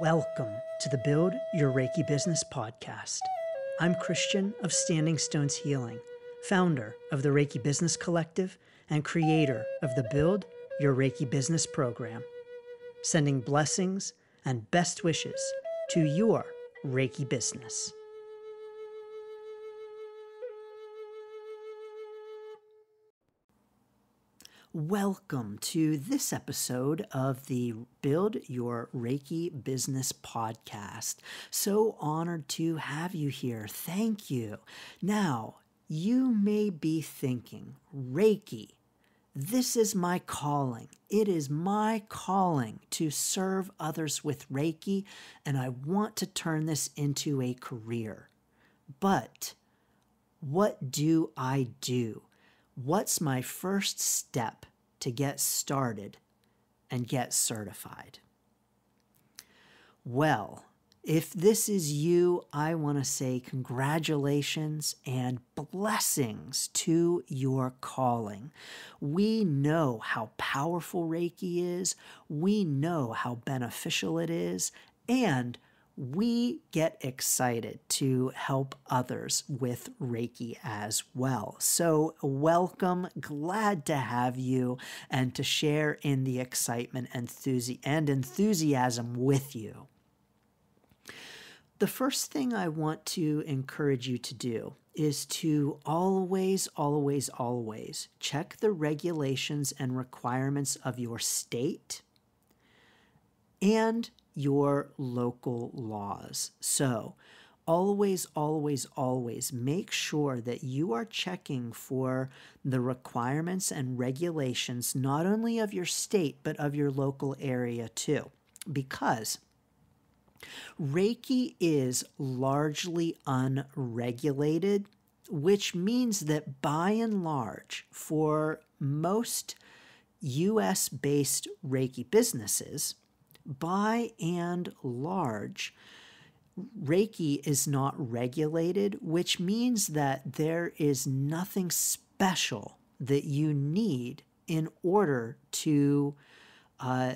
Welcome to the Build Your Reiki Business podcast. I'm Christian of Standing Stones Healing, founder of the Reiki Business Collective and creator of the Build Your Reiki Business program, sending blessings and best wishes to your Reiki business. Welcome to this episode of the Build Your Reiki Business podcast. So honored to have you here. Thank you. Now, you may be thinking, Reiki, this is my calling. It is my calling to serve others with Reiki, and I want to turn this into a career. But what do I do? What's my first step to get started and get certified? Well, if this is you, I want to say congratulations and blessings to your calling. We know how powerful Reiki is, we know how beneficial it is, and we get excited to help others with Reiki as well. So, welcome. Glad to have you and to share in the excitement and enthusiasm with you. The first thing I want to encourage you to do is to always, always, always check the regulations and requirements of your state and your local laws. So, always, always, always make sure that you are checking for the requirements and regulations, not only of your state, but of your local area too. Because Reiki is largely unregulated, which means that by and large, for most US based Reiki businesses, by and large, Reiki is not regulated, which means that there is nothing special that you need in order to uh,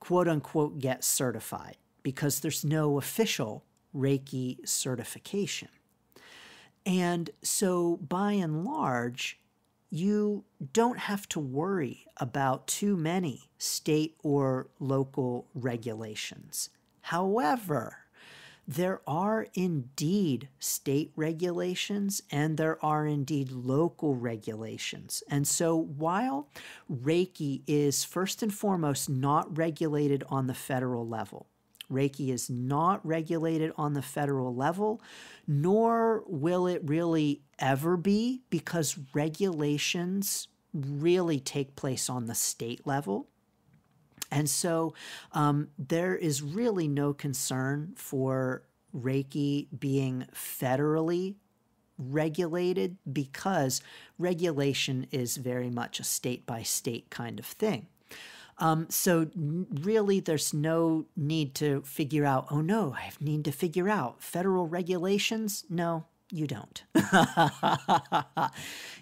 quote unquote get certified because there's no official Reiki certification. And so, by and large, you don't have to worry about too many state or local regulations. However, there are indeed state regulations and there are indeed local regulations. And so while Reiki is first and foremost not regulated on the federal level, Reiki is not regulated on the federal level, nor will it really ever be because regulations really take place on the state level. And so um, there is really no concern for Reiki being federally regulated because regulation is very much a state by state kind of thing. Um, so really, there's no need to figure out. Oh no, I need to figure out federal regulations. No, you don't.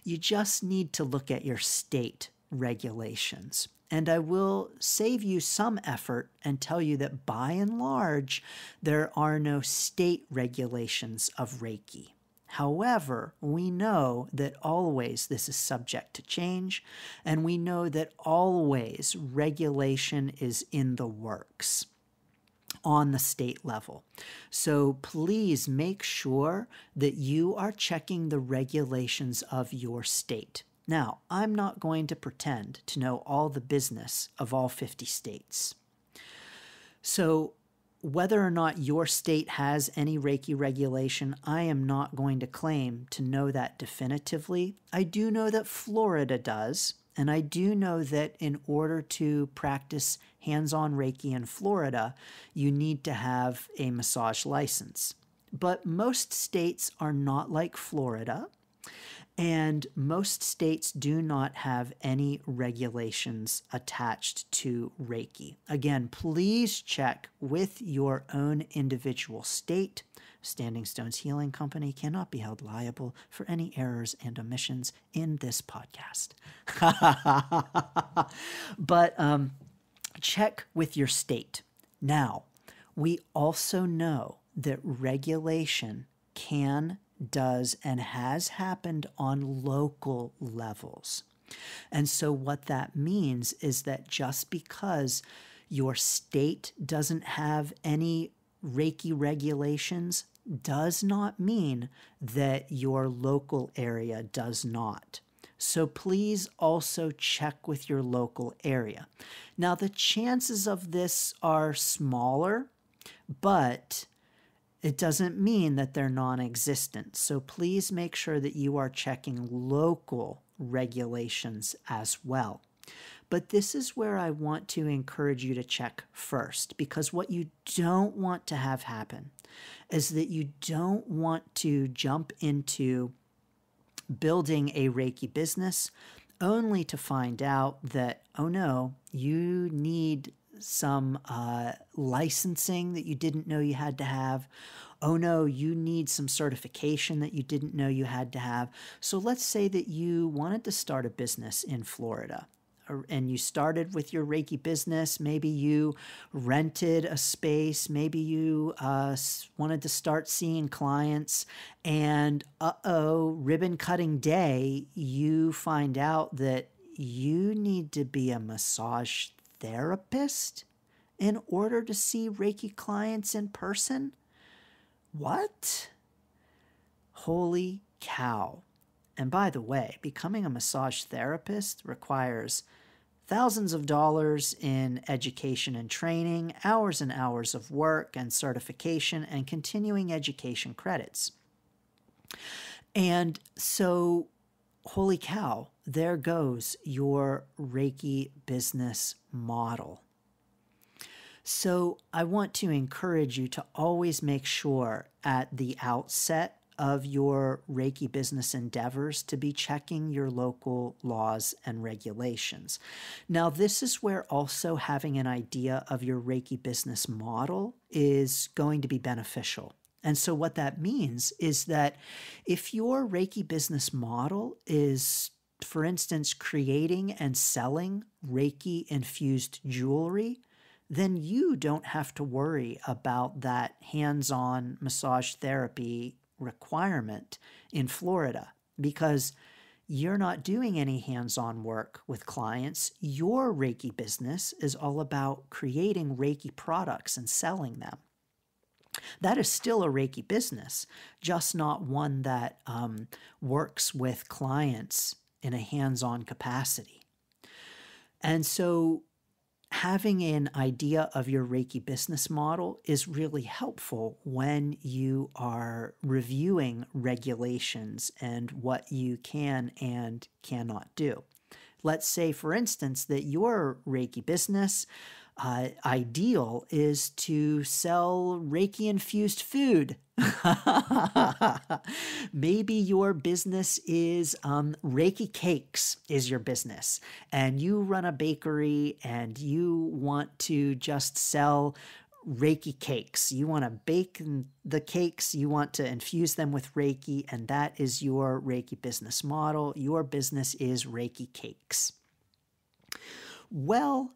you just need to look at your state regulations. And I will save you some effort and tell you that by and large, there are no state regulations of Reiki. However, we know that always this is subject to change, and we know that always regulation is in the works on the state level. So please make sure that you are checking the regulations of your state. Now, I'm not going to pretend to know all the business of all 50 states. So whether or not your state has any Reiki regulation, I am not going to claim to know that definitively. I do know that Florida does, and I do know that in order to practice hands on Reiki in Florida, you need to have a massage license. But most states are not like Florida. And most states do not have any regulations attached to Reiki. Again, please check with your own individual state. Standing Stones Healing Company cannot be held liable for any errors and omissions in this podcast. but um, check with your state. Now, we also know that regulation can, does, and has happened on local levels. And so, what that means is that just because your state doesn't have any Reiki regulations does not mean that your local area does not. So please also check with your local area. Now, the chances of this are smaller, but it doesn't mean that they're non existent. So please make sure that you are checking local regulations as well. But this is where I want to encourage you to check first because what you don't want to have happen is that you don't want to jump into building a Reiki business only to find out that, oh no, you need some uh, licensing that you didn't know you had to have. Oh no, you need some certification that you didn't know you had to have. So let's say that you wanted to start a business in Florida and you started with your Reiki business. Maybe you rented a space. Maybe you uh, wanted to start seeing clients. And uh oh, ribbon cutting day, you find out that you need to be a massage therapist in order to see Reiki clients in person? What? Holy cow. And by the way, becoming a massage therapist requires thousands of dollars in education and training, hours and hours of work and certification, and continuing education credits. And so, holy cow, there goes your Reiki business model. So, I want to encourage you to always make sure at the outset of your Reiki business endeavors to be checking your local laws and regulations. Now, this is where also having an idea of your Reiki business model is going to be beneficial. And so, what that means is that if your Reiki business model is, for instance, creating and selling Reiki infused jewelry, then you don't have to worry about that hands on massage therapy requirement in Florida because you're not doing any hands on work with clients. Your Reiki business is all about creating Reiki products and selling them. That is still a Reiki business, just not one that um, works with clients in a hands on capacity. And so having an idea of your Reiki business model is really helpful when you are reviewing regulations and what you can and cannot do. Let's say, for instance, that your Reiki business uh, ideal is to sell Reiki infused food. Maybe your business is um, Reiki Cakes, is your business, and you run a bakery and you want to just sell Reiki cakes. You want to bake the cakes, you want to infuse them with Reiki, and that is your Reiki business model. Your business is Reiki Cakes. Well,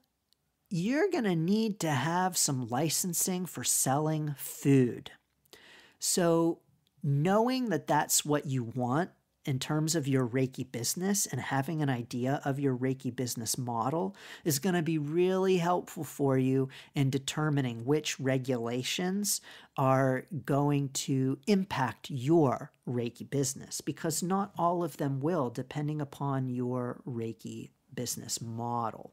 you're going to need to have some licensing for selling food. So, knowing that that's what you want in terms of your Reiki business and having an idea of your Reiki business model is going to be really helpful for you in determining which regulations are going to impact your Reiki business because not all of them will, depending upon your Reiki business model.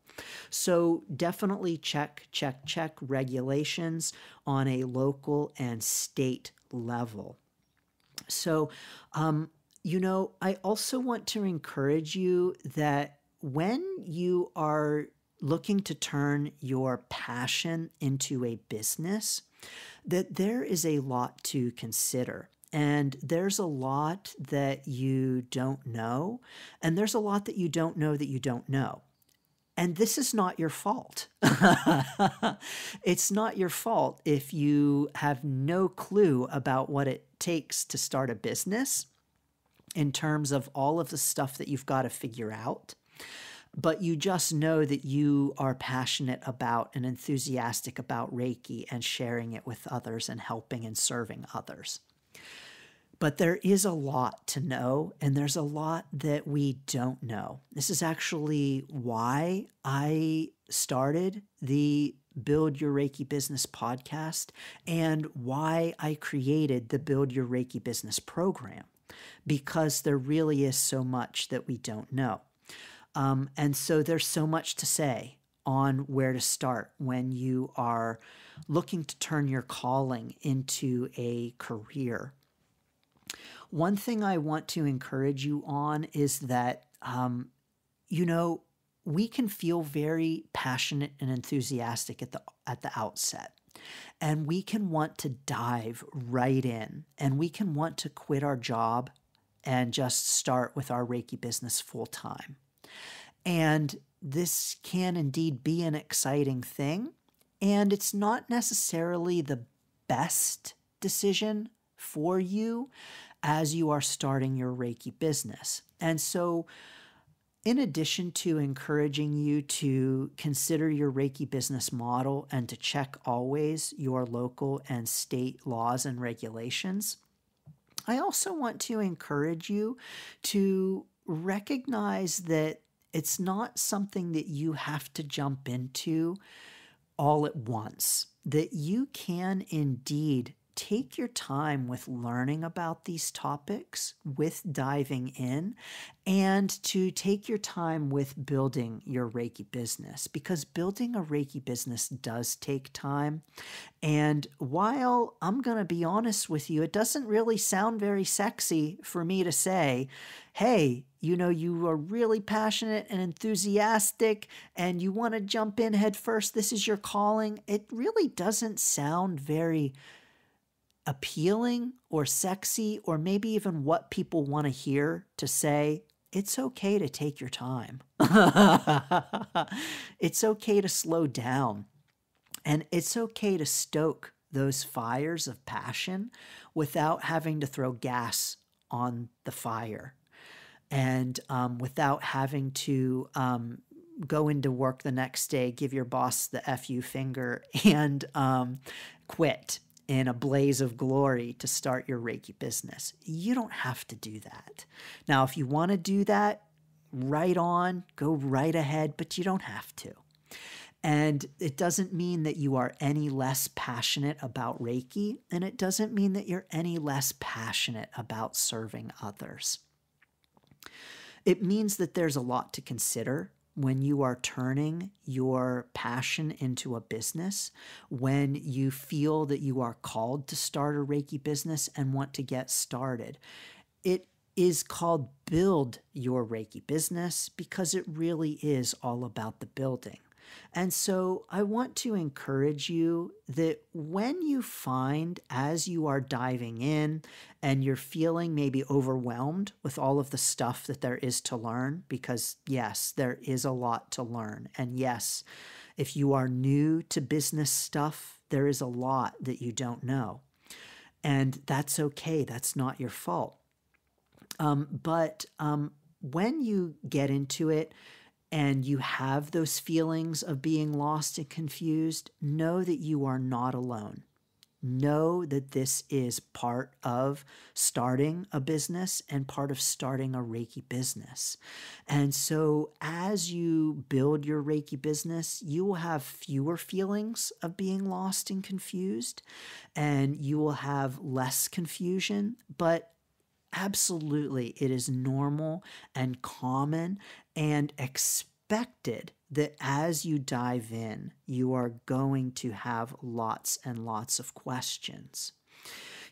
So definitely check, check, check regulations on a local and state level. So, um, you know, I also want to encourage you that when you are looking to turn your passion into a business, that there is a lot to consider. And there's a lot that you don't know, and there's a lot that you don't know that you don't know. And this is not your fault. it's not your fault if you have no clue about what it takes to start a business in terms of all of the stuff that you've got to figure out. but you just know that you are passionate about and enthusiastic about Reiki and sharing it with others and helping and serving others. But there is a lot to know, and there's a lot that we don't know. This is actually why I started the Build Your Reiki Business podcast and why I created the Build Your Reiki Business program, because there really is so much that we don't know. Um, and so there's so much to say on where to start when you are looking to turn your calling into a career. One thing I want to encourage you on is that, um, you know, we can feel very passionate and enthusiastic at the at the outset. And we can want to dive right in and we can want to quit our job and just start with our Reiki business full time. And this can indeed be an exciting thing. And it's not necessarily the best decision for you as you are starting your Reiki business. And so, in addition to encouraging you to consider your Reiki business model and to check always your local and state laws and regulations, I also want to encourage you to recognize that it's not something that you have to jump into all at once, that you can indeed take your time with learning about these topics, with diving in, and to take your time with building your Reiki business because building a Reiki business does take time. And while I'm going to be honest with you, it doesn't really sound very sexy for me to say, hey, you know, you are really passionate and enthusiastic and you want to jump in head first. This is your calling. It really doesn't sound very appealing or sexy, or maybe even what people want to hear to say, it's okay to take your time. it's okay to slow down. And it's okay to stoke those fires of passion without having to throw gas on the fire and um, without having to um, go into work the next day, give your boss the FU finger, and um, quit in a blaze of glory to start your Reiki business. You don't have to do that. Now, if you want to do that, right on, go right ahead, but you don't have to. And it doesn't mean that you are any less passionate about Reiki, and it doesn't mean that you're any less passionate about serving others. It means that there's a lot to consider when you are turning your passion into a business, when you feel that you are called to start a Reiki business and want to get started. It is called Build Your Reiki Business because it really is all about the building. And so I want to encourage you that when you find as you are diving in and you're feeling maybe overwhelmed with all of the stuff that there is to learn, because yes, there is a lot to learn. And yes, if you are new to business stuff, there is a lot that you don't know. And that's okay, that's not your fault. Um, but um, when you get into it, and you have those feelings of being lost and confused, know that you are not alone. Know that this is part of starting a business and part of starting a Reiki business. And so, as you build your Reiki business, you will have fewer feelings of being lost and confused, and you will have less confusion, but absolutely it is normal and common and expected that as you dive in, you are going to have lots and lots of questions.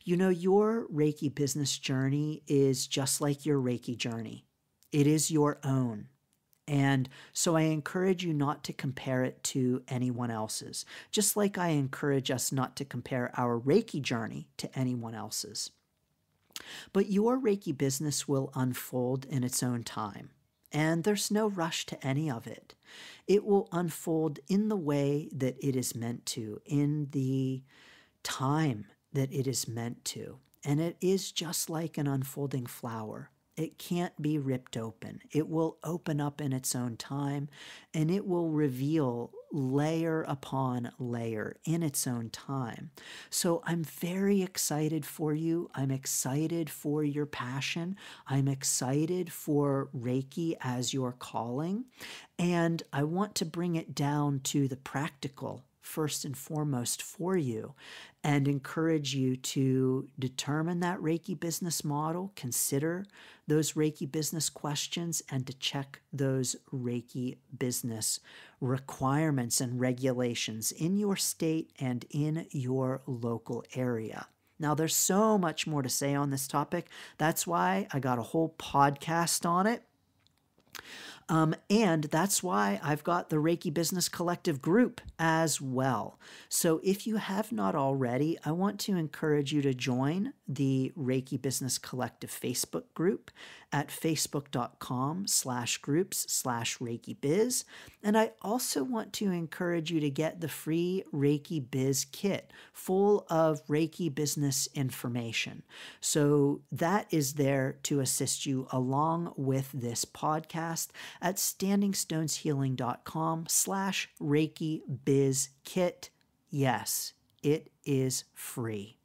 You know, your Reiki business journey is just like your Reiki journey, it is your own. And so I encourage you not to compare it to anyone else's, just like I encourage us not to compare our Reiki journey to anyone else's. But your Reiki business will unfold in its own time, and there's no rush to any of it. It will unfold in the way that it is meant to, in the time that it is meant to. And it is just like an unfolding flower. It can't be ripped open. It will open up in its own time and it will reveal layer upon layer in its own time. So I'm very excited for you. I'm excited for your passion. I'm excited for Reiki as your calling. And I want to bring it down to the practical first and foremost for you and encourage you to determine that Reiki business model, consider those Reiki business questions, and to check those Reiki business requirements and regulations in your state and in your local area. Now, there's so much more to say on this topic. That's why I got a whole podcast on it. Um, and that's why I've got the Reiki Business Collective group as well. So if you have not already, I want to encourage you to join the Reiki Business Collective Facebook group at facebook.com slash groups slash Reiki Biz. And I also want to encourage you to get the free Reiki Biz kit full of Reiki business information. So that is there to assist you along with this podcast at standingstoneshealing.com slash Reiki Biz Kit. Yes, it is free.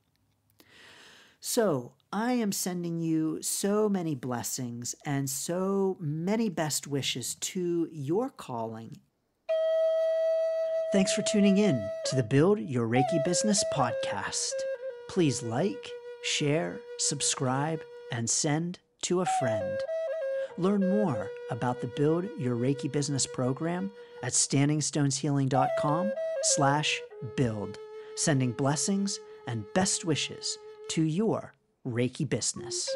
So I am sending you so many blessings and so many best wishes to your calling. Thanks for tuning in to the Build Your Reiki Business podcast. Please like, share, subscribe, and send to a friend. Learn more about the Build Your Reiki Business program at standingstoneshealing.com slash build, sending blessings and best wishes to your Reiki business.